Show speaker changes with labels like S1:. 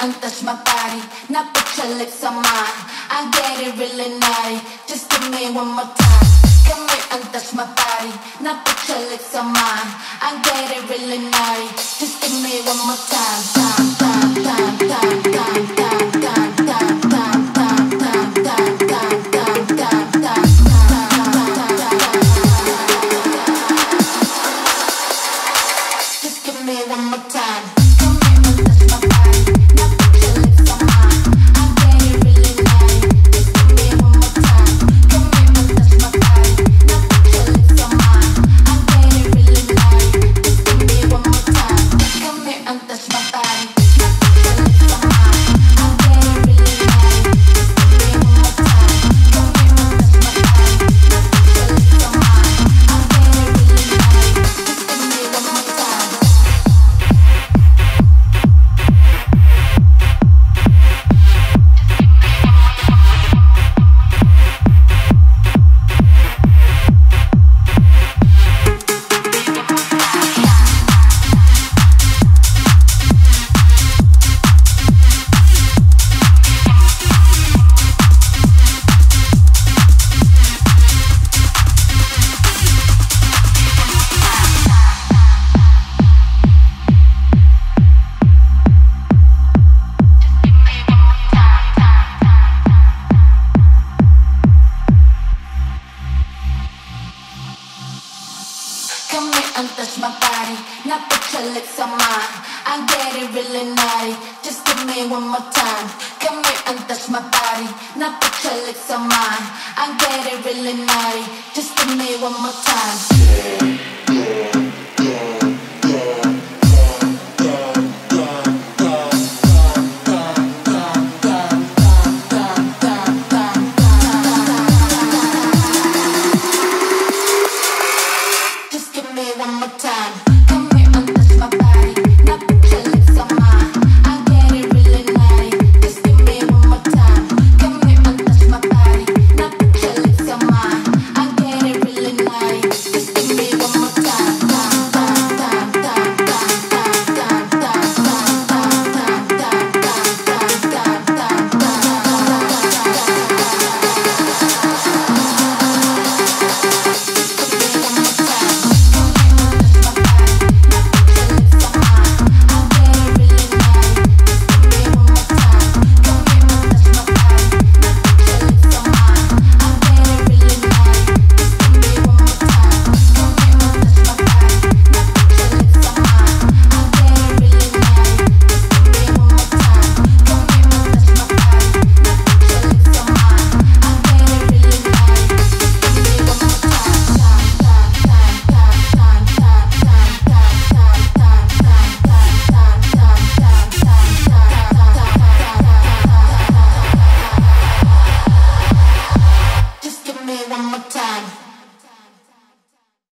S1: and touch my body. Now put your lips on mine. I get it really naughty. Just give me one more time. Come here and touch my body. Now put your lips on mine. I get it really naughty. Just touch my body. Now put your lips on mine. I get it really naughty. Just give me one more time. Come here and touch my body. Now put your lips on mine. I get it really naughty. Just give me one more time.